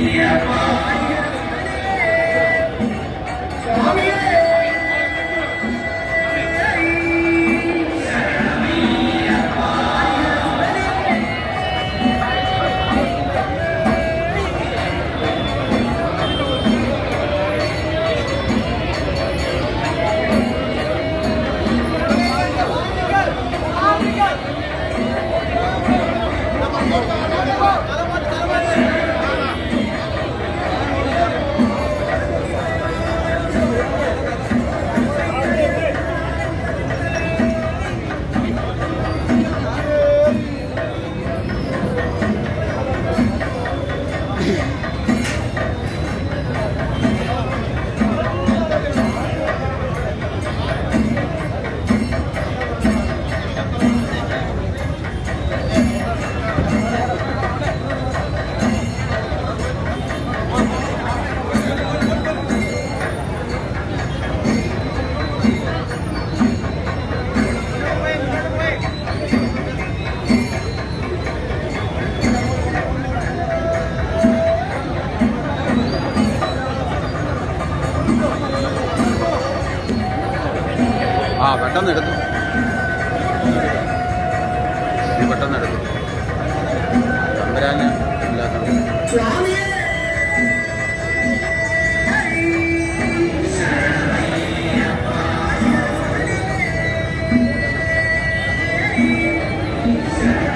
Yeah. പെട്ടെന്ന് എടുത്തു. പെട്ടെന്ന് എടുത്തു. തമ്പരാന് ഇല്ലാത്തത്. Yeah.